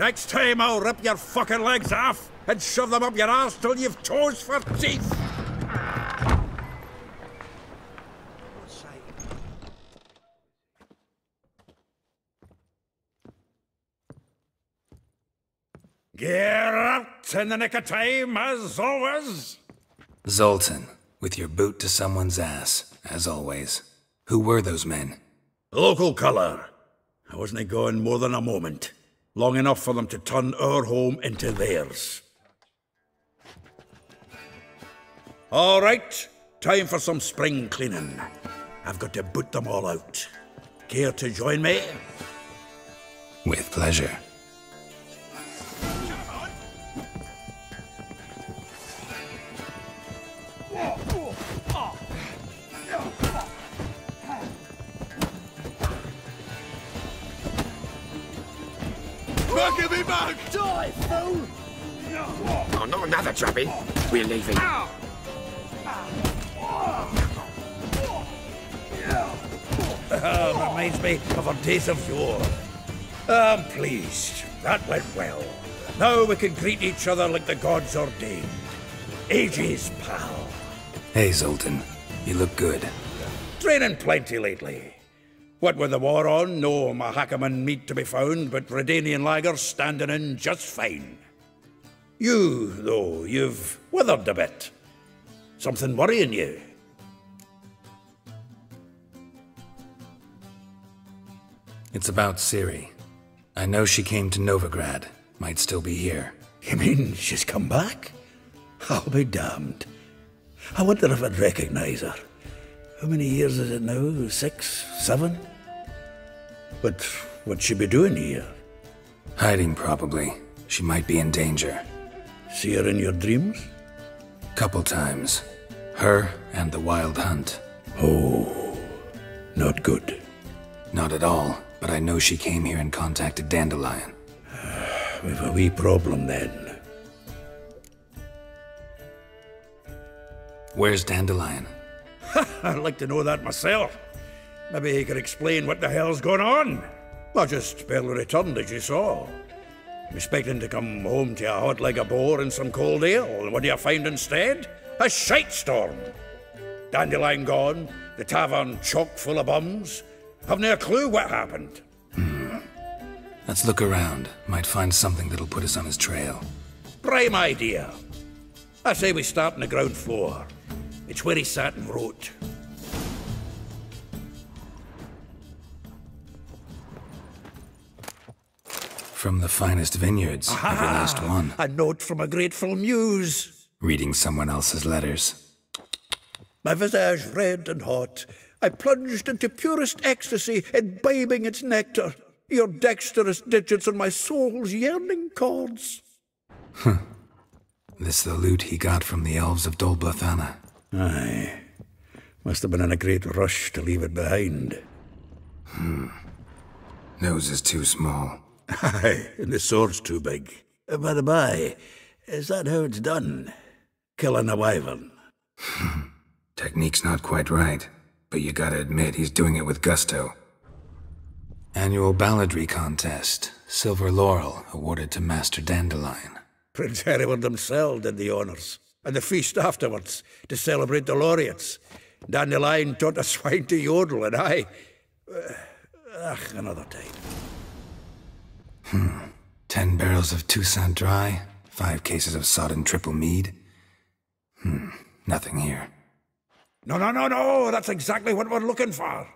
Next time I'll rip your fucking legs off and shove them up your ass till you've toes for teeth. Get out in the nick of time, as always. Zoltan, with your boot to someone's ass, as always. Who were those men? Local colour. I wasn't gone more than a moment. Long enough for them to turn our home into theirs. All right, time for some spring cleaning. I've got to boot them all out. Care to join me? With pleasure. Bucket me back! Die, fool! Oh, not another trappy. We're leaving. Ah, reminds me of a days of yore. I'm pleased. That went well. Now we can greet each other like the gods ordained. Ages, pal. Hey, Zoltan. You look good. Training plenty lately. What with the war on, no Mahakaman meat to be found, but Redanian lagers standing in just fine. You, though, you've withered a bit. Something worrying you? It's about Ciri. I know she came to Novigrad. Might still be here. You mean she's come back? I'll be damned. I wonder if I'd recognize her. How many years is it now? Six? Seven? But what'd she be doing here? Hiding, probably. She might be in danger. See her in your dreams? Couple times. Her and the Wild Hunt. Oh, not good. Not at all, but I know she came here and contacted Dandelion. We've a wee problem then. Where's Dandelion? I'd like to know that myself. Maybe he could explain what the hell's going on. I just barely returned, as you saw. Expecting to come home to a hot leg of boar and some cold ale, and what do you find instead? A shite storm. Dandelion gone, the tavern chock full of bums. Haven't a clue what happened. Hmm. Let's look around. Might find something that'll put us on his trail. Prime idea. I say we start on the ground floor. It's where he sat and wrote. From the finest vineyards, every last one. A note from a grateful muse. Reading someone else's letters. My visage red and hot, I plunged into purest ecstasy, imbibing its nectar. Your dexterous digits on my soul's yearning chords. This the loot he got from the elves of Dol Blathanna. Aye. Must have been in a great rush to leave it behind. Hmm. Nose is too small. Aye, and the sword's too big. Uh, By the by, is that how it's done? Killing a wyvern? Technique's not quite right, but you gotta admit he's doing it with gusto. Annual balladry contest. Silver Laurel awarded to Master Dandelion. Prince Harry Hereward himself did the honours. And the feast afterwards, to celebrate the laureates. Dandelion taught a swine to yodel, and I... Uh, ach, another time. Ten barrels of Toussaint Dry, five cases of sodden triple mead. Hmm, nothing here. No, no, no, no! That's exactly what we're looking for!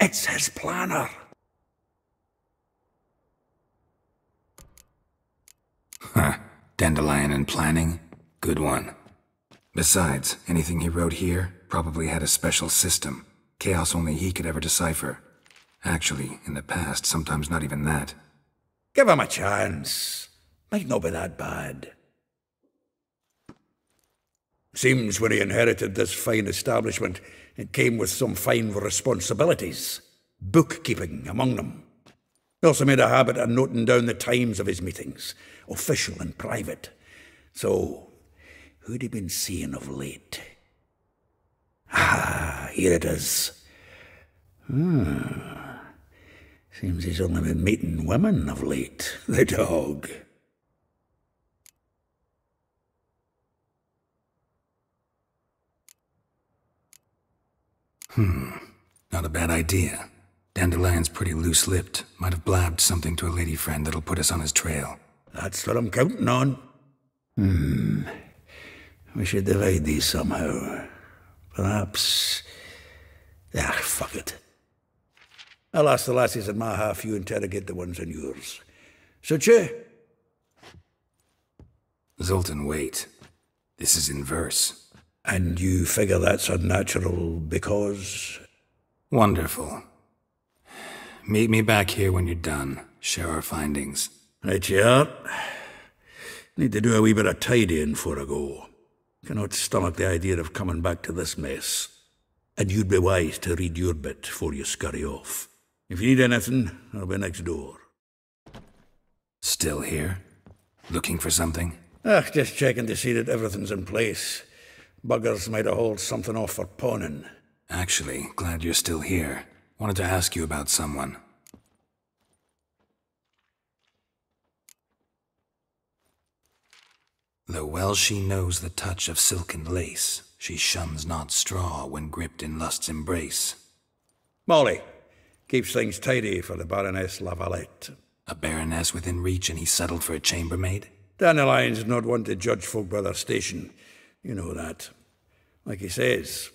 It's his planner. Huh. Dandelion and planning? Good one. Besides, anything he wrote here probably had a special system. Chaos only he could ever decipher. Actually, in the past, sometimes not even that. Give him a chance. Might not be that bad. Seems when he inherited this fine establishment, it came with some fine responsibilities. Bookkeeping among them. He also made a habit of noting down the times of his meetings, official and private. So, who'd he been seeing of late? Ah, here it is. Hmm. Seems he's only been meeting women of late, the dog. Hmm. Not a bad idea. Dandelion's pretty loose lipped. Might have blabbed something to a lady friend that'll put us on his trail. That's what I'm counting on. Hmm. We should divide these somehow. Perhaps. Ah, fuck it. I'll ask the lassies in my half, you interrogate the ones in yours. Suche? Zoltan, wait. This is in verse. And you figure that's unnatural because. Wonderful. Meet me back here when you're done. Share our findings. Right you are. Need to do a wee bit of tidying before I go. Cannot stomach the idea of coming back to this mess. And you'd be wise to read your bit before you scurry off. If you need anything, I'll be next door. Still here? Looking for something? Ah, just checking to see that everything's in place. Buggers might have hauled something off for pawning. Actually, glad you're still here. Wanted to ask you about someone. Though well she knows the touch of silken lace, she shuns not straw when gripped in lust's embrace. Molly keeps things tidy for the Baroness Lavalette. A baroness within reach and he settled for a chambermaid? Dandelion's not one to judge folk by their station. You know that. Like he says,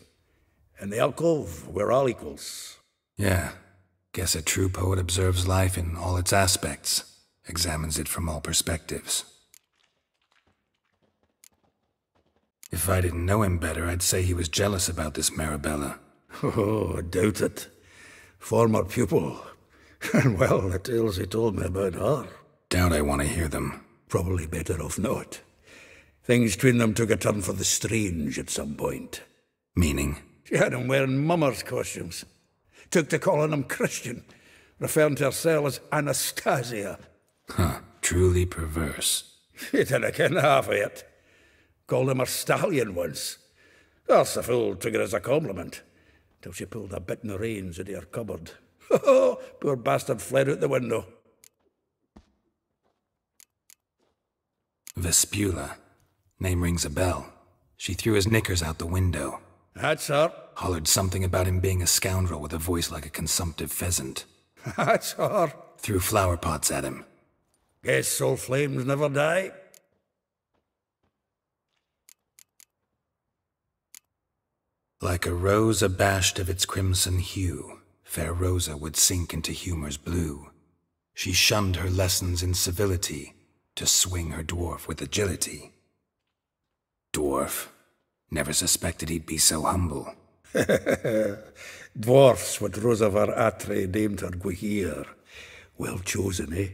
in the alcove, we're all equals. Yeah. Guess a true poet observes life in all its aspects, examines it from all perspectives. If I didn't know him better, I'd say he was jealous about this Marabella. Oh, I doubt it. Former pupil. And well, the tales he told me about her. Doubt I want to hear them. Probably better off not. Things between them took a turn for the strange at some point. Meaning? She had him wearing mummers' costumes. Took to calling him Christian, referring to herself as Anastasia. Huh, truly perverse. He didn't ken half of it. Called him a stallion once. That's the fool took it as a compliment, till she pulled a bit in the reins into her cupboard. Poor bastard fled out the window. Vespula. Name rings a bell. She threw his knickers out the window. That's her. Hollered something about him being a scoundrel with a voice like a consumptive pheasant. That's her. Threw flower pots at him. Guess soul flames never die. Like a rose abashed of its crimson hue, fair Rosa would sink into humor's blue. She shunned her lessons in civility to swing her dwarf with agility. Dwarf. Never suspected he'd be so humble. Dwarfs what Rosa var Attre named her gwyhyr. Well chosen, eh?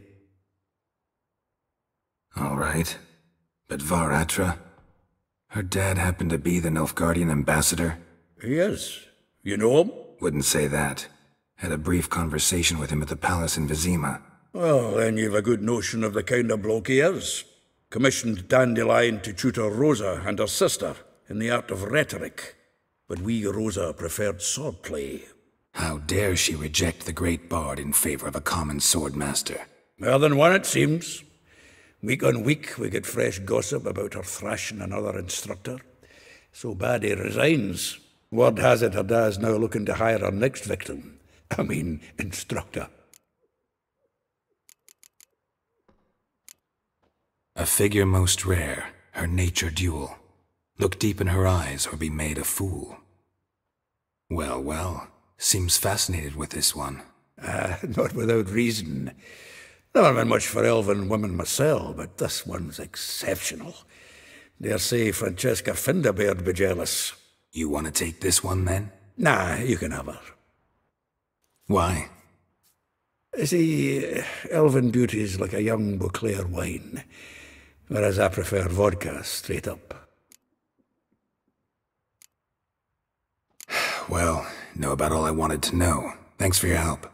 All right. But var Attre? Her dad happened to be the Nilfgaardian ambassador? He is. You know him? Wouldn't say that. Had a brief conversation with him at the palace in Vizima. Well, then you've a good notion of the kind of bloke he is. Commissioned Dandelion to tutor Rosa and her sister in the art of rhetoric. But we, Rosa, preferred swordplay. How dare she reject the great bard in favor of a common swordmaster? More than one, it seems. Week on week, we get fresh gossip about her thrashing another instructor. So bad he resigns. Word has it her dad's now looking to hire her next victim. I mean, instructor. A figure most rare, her nature dual. Look deep in her eyes or be made a fool. Well, well, seems fascinated with this one. Ah, not without reason. Never been much for elven women myself, but this one's exceptional. Dare say Francesca Findabair be jealous. You want to take this one then? Nah, you can have her. Why? See, elven beauty's like a young Beauclair wine, whereas I prefer vodka straight up. Well, know about all I wanted to know. Thanks for your help.